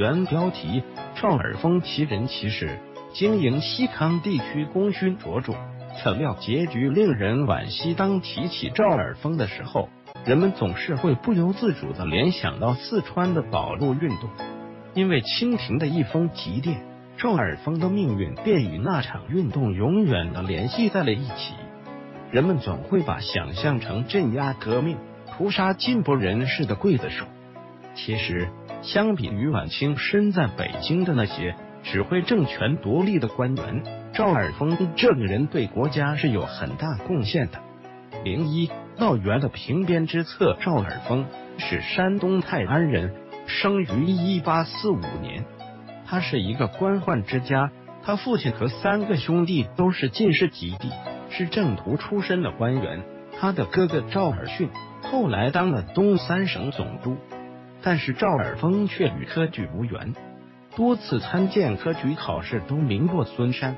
原标题：赵尔丰奇人奇事，经营西康地区功勋卓著。怎料结局令人惋惜。当提起赵尔丰的时候，人们总是会不由自主的联想到四川的保路运动，因为清廷的一封急电，赵尔丰的命运便与那场运动永远的联系在了一起。人们总会把想象成镇压革命、屠杀进步人士的刽子手。其实，相比于晚清身在北京的那些指挥政权独立的官员，赵尔丰这个人对国家是有很大贡献的。零一道元的平编之策，赵尔丰是山东泰安人，生于一八四五年。他是一个官宦之家，他父亲和三个兄弟都是进士及第，是正途出身的官员。他的哥哥赵尔巽后来当了东三省总督。但是赵尔丰却与科举无缘，多次参见科举考试都名落孙山。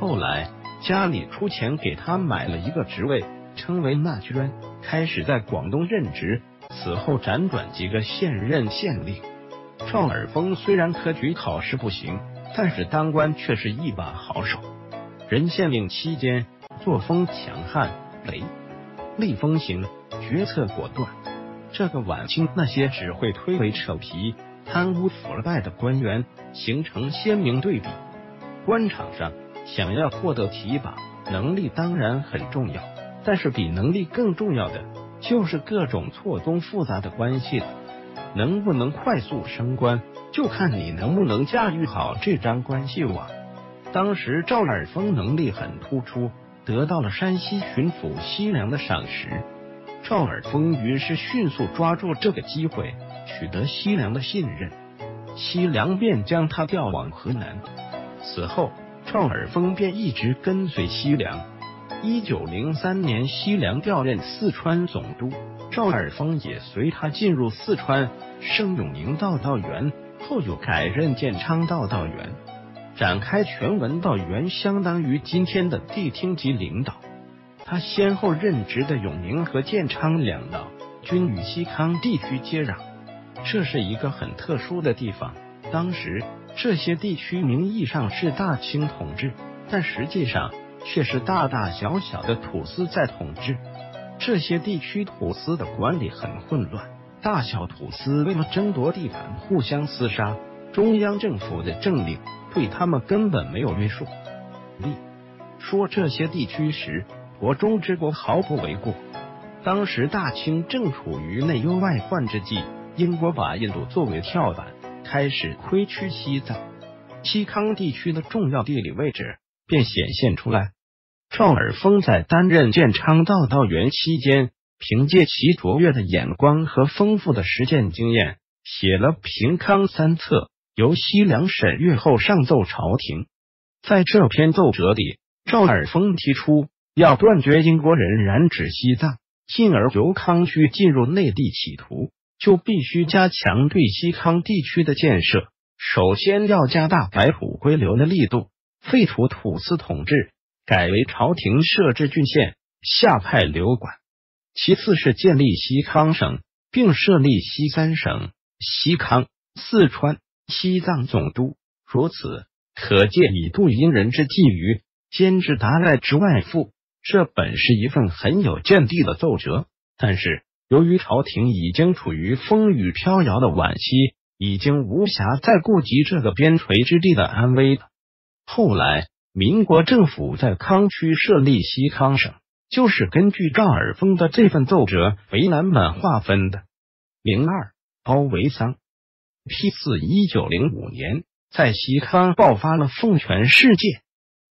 后来家里出钱给他买了一个职位，称为纳捐，开始在广东任职。此后辗转几个县任县令。赵尔丰虽然科举考试不行，但是当官却是一把好手。任县令期间，作风强悍，雷厉风行，决策果断。这个晚清那些只会推诿扯皮、贪污腐败的官员形成鲜明对比。官场上想要获得提拔，能力当然很重要，但是比能力更重要的就是各种错综复杂的关系了。能不能快速升官，就看你能不能驾驭好这张关系网。当时赵尔丰能力很突出，得到了山西巡抚西凉的赏识。赵尔丰于是迅速抓住这个机会，取得西凉的信任，西凉便将他调往河南。此后，赵尔丰便一直跟随西凉。一九零三年，西凉调任四川总督，赵尔丰也随他进入四川。盛永宁道道员后又改任建昌道道员，展开全文道员，相当于今天的地厅级领导。他先后任职的永宁和建昌两道均与西康地区接壤，这是一个很特殊的地方。当时这些地区名义上是大清统治，但实际上却是大大小小的土司在统治。这些地区土司的管理很混乱，大小土司为了争夺地盘互相厮杀，中央政府的政令对他们根本没有约束力。说这些地区时。国中之国毫不为过。当时大清正处于内忧外患之际，英国把印度作为跳板，开始窥区西藏、西康地区的重要地理位置便显现出来。赵尔丰在担任建昌道道员期间，凭借其卓越的眼光和丰富的实践经验，写了《平康三策》，由西凉审阅后上奏朝廷。在这篇奏折里，赵尔丰提出。要断绝英国人染指西藏，进而由康区进入内地企图，就必须加强对西康地区的建设。首先要加大改土归流的力度，废除土司统治，改为朝廷设置郡县，下派流管。其次是建立西康省，并设立西三省：西康、四川、西藏总督。如此，可见以度英人之觊觎，兼之达赖之外附。这本是一份很有见地的奏折，但是由于朝廷已经处于风雨飘摇的晚期，已经无暇再顾及这个边陲之地的安危了。后来，民国政府在康区设立西康省，就是根据赵尔丰的这份奏折为南满划分的。零二，包围桑。批次一九零五年，在西康爆发了凤泉事件。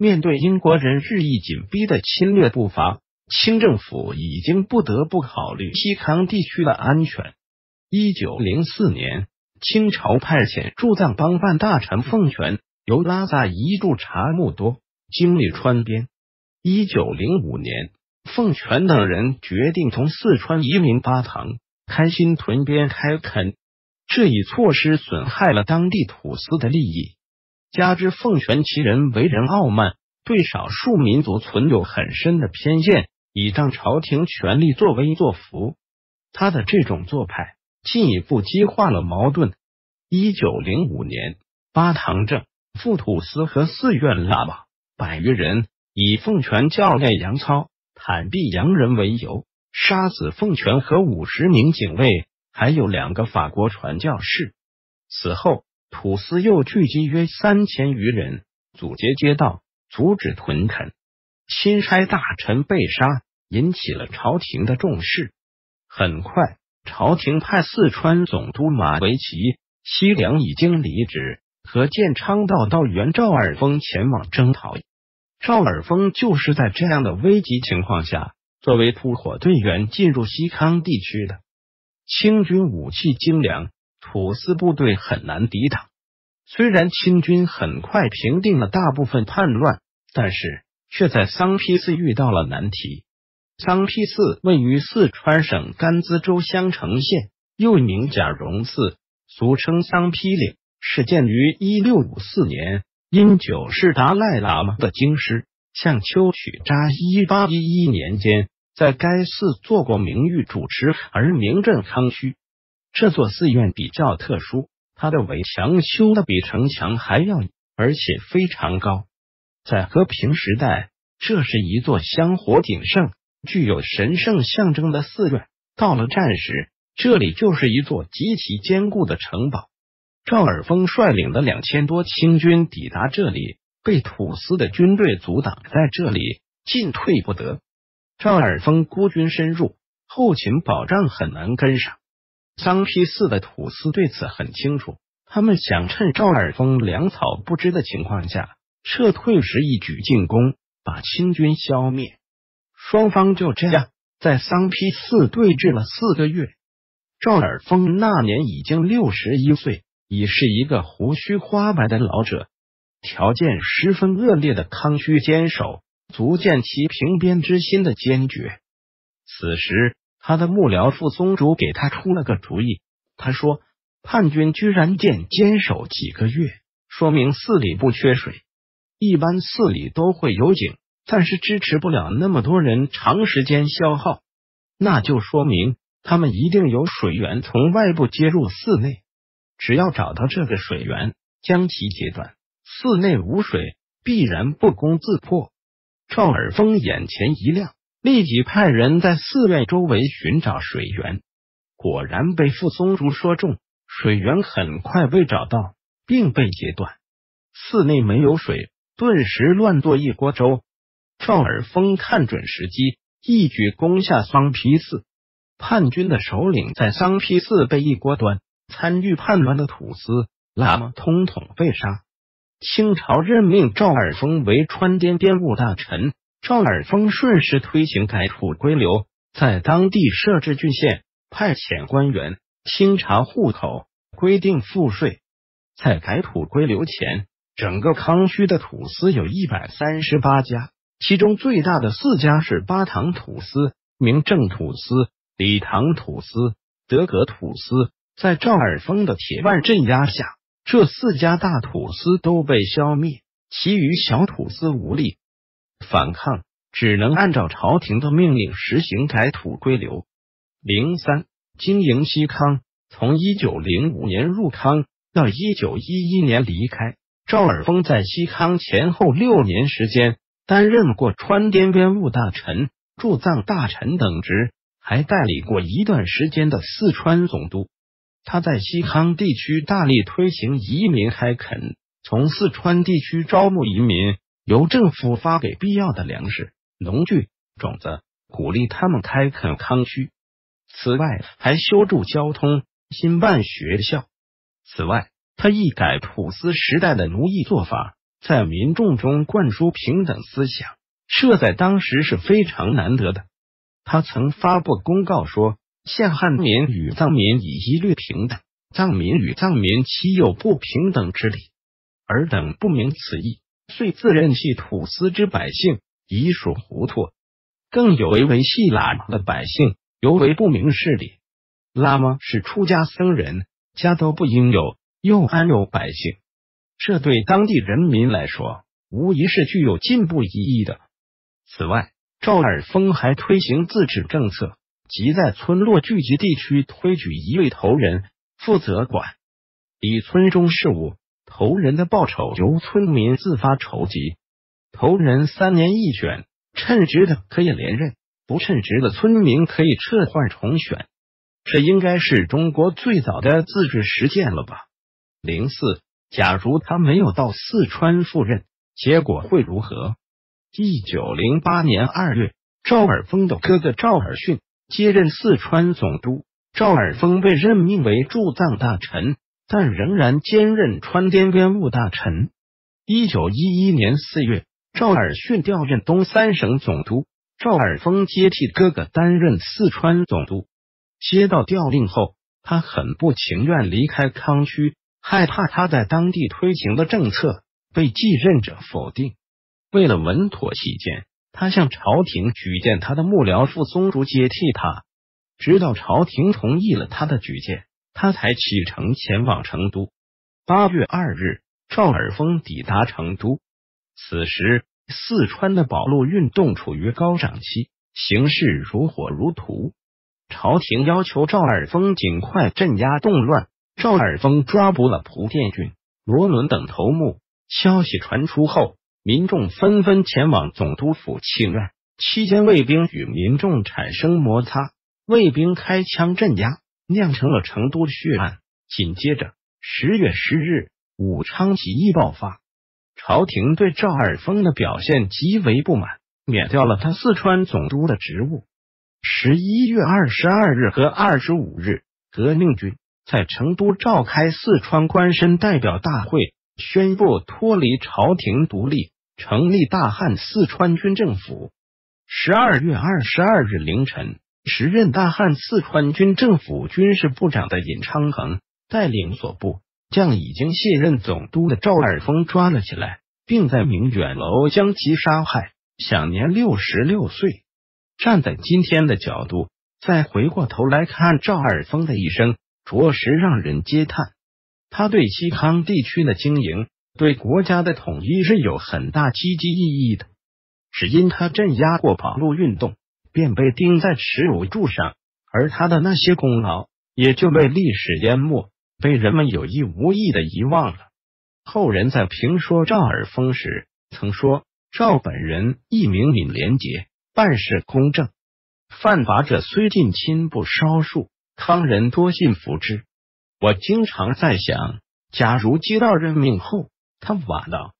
面对英国人日益紧逼的侵略步伐，清政府已经不得不考虑西康地区的安全。一九零四年，清朝派遣驻藏帮办大臣凤泉由拉萨移驻察木多，经历川边。一九零五年，凤泉等人决定从四川移民巴塘，开新屯边开垦。这一措施损害了当地土司的利益。加之奉权其人为人傲慢，对少数民族存有很深的偏见，倚仗朝廷权力作威作福。他的这种做派进一步激化了矛盾。一九零五年，巴塘镇副土司和寺院喇嘛百余人以奉权教练杨操、坦壁洋人为由，杀死奉权和五十名警卫，还有两个法国传教士。此后，土司又聚集约三千余人，阻截街道，阻止屯垦。钦差大臣被杀，引起了朝廷的重视。很快，朝廷派四川总督马维奇。西凉已经离职，和建昌道道员赵尔丰前往征讨。赵尔丰就是在这样的危急情况下，作为突火队员进入西康地区的。清军武器精良，土司部队很难抵挡。虽然清军很快平定了大部分叛乱，但是却在桑披寺遇到了难题。桑披寺位于四川省甘孜州襄城县，又名贾荣寺。俗称桑毗岭，始建于一六五四年，因九世达赖喇嘛的经师向丘曲扎一八一一年间在该寺做过名誉主持而名震康区。这座寺院比较特殊，它的围墙修的比城墙还要，而且非常高。在和平时代，这是一座香火鼎盛、具有神圣象征的寺院。到了战时，这里就是一座极其坚固的城堡。赵尔丰率领的两千多清军抵达这里，被土司的军队阻挡在这里，进退不得。赵尔丰孤军深入，后勤保障很难跟上。桑皮寺的土司对此很清楚，他们想趁赵尔丰粮草不支的情况下撤退时一举进攻，把清军消灭。双方就这样在桑皮寺对峙了四个月。赵尔丰那年已经六十一岁，已是一个胡须花白的老者，条件十分恶劣的康区坚守，足见其平边之心的坚决。此时，他的幕僚副宗主给他出了个主意。他说：“叛军居然见坚守几个月，说明寺里不缺水。一般寺里都会有井，但是支持不了那么多人长时间消耗，那就说明。”他们一定有水源从外部接入寺内，只要找到这个水源，将其截断，寺内无水，必然不攻自破。赵尔丰眼前一亮，立即派人在寺院周围寻找水源。果然被傅松竹说中，水源很快被找到，并被截断。寺内没有水，顿时乱作一锅粥。赵尔丰看准时机，一举攻下桑皮寺。叛军的首领在桑皮寺被一锅端，参与叛乱的土司喇嘛统统被杀。清朝任命赵尔丰为川滇边务大臣，赵尔丰顺势推行改土归流，在当地设置郡县，派遣官员清查户口，规定赋税。在改土归流前，整个康区的土司有一百三十八家，其中最大的四家是巴塘土司、明正土司。李唐土司、德格土司在赵尔丰的铁腕镇压下，这四家大土司都被消灭，其余小土司无力反抗，只能按照朝廷的命令实行改土归流。零三经营西康，从一九零五年入康到一九一一年离开，赵尔丰在西康前后六年时间，担任过川滇边务大臣、驻藏大臣等职。还代理过一段时间的四川总督，他在西康地区大力推行移民开垦，从四川地区招募移民，由政府发给必要的粮食、农具、种子，鼓励他们开垦康区。此外，还修筑交通、新办学校。此外，他一改土司时代的奴役做法，在民众中灌输平等思想，这在当时是非常难得的。他曾发布公告说：“现汉民与藏民已一律平等，藏民与藏民岂有不平等之理？”尔等不明此意，遂自认系土司之百姓，已属糊涂。更有为为系喇嘛的百姓，尤为不明事理。喇嘛是出家僧人，家都不应有，又安有百姓？这对当地人民来说，无疑是具有进步意义的。此外，赵尔丰还推行自治政策，即在村落聚集地区推举一位头人负责管理村中事务，头人的报酬由村民自发筹集，头人三年一选，称职的可以连任，不称职的村民可以撤换重选。这应该是中国最早的自治实践了吧？零四，假如他没有到四川赴任，结果会如何？一九零八年二月，赵尔丰的哥哥赵尔巽接任四川总督，赵尔丰被任命为驻藏大臣，但仍然兼任川滇边务大臣。一九一一年四月，赵尔巽调任东三省总督，赵尔丰接替哥哥担任四川总督。接到调令后，他很不情愿离开康区。害怕他在当地推行的政策被继任者否定，为了稳妥起见，他向朝廷举荐他的幕僚傅松竹接替他。直到朝廷同意了他的举荐，他才启程前往成都。八月二日，赵尔丰抵达成都。此时，四川的保路运动处于高涨期，形势如火如荼。朝廷要求赵尔丰尽快镇压动乱。赵尔丰抓捕了蒲殿俊、罗伦等头目。消息传出后，民众纷纷前往总督府请愿。期间，卫兵与民众产生摩擦，卫兵开枪镇压，酿成了成都血案。紧接着，十月十日，武昌起义爆发，朝廷对赵尔丰的表现极为不满，免掉了他四川总督的职务。十一月二十二日和二十五日，革命军。在成都召开四川官绅代表大会，宣布脱离朝廷独立，成立大汉四川军政府。十二月二十二日凌晨，时任大汉四川军政府军事部长的尹昌衡带领所部将已经卸任总督的赵尔丰抓了起来，并在明远楼将其杀害，享年六十六岁。站在今天的角度，再回过头来看赵尔丰的一生。着实让人嗟叹。他对西康地区的经营，对国家的统一是有很大积极意义的。只因他镇压过保路运动，便被钉在耻辱柱上，而他的那些功劳也就被历史淹没，被人们有意无意的遗忘了。后人在评说赵尔丰时，曾说赵本人一名敏廉洁，办事公正，犯法者虽近亲不稍恕。康人多信服之。我经常在想，假如接到任命后，他晚到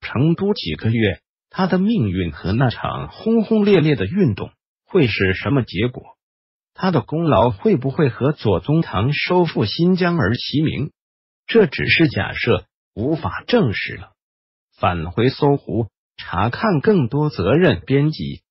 成都几个月，他的命运和那场轰轰烈烈的运动会是什么结果？他的功劳会不会和左宗棠收复新疆而齐名？这只是假设，无法证实了。返回搜狐，查看更多责任编辑。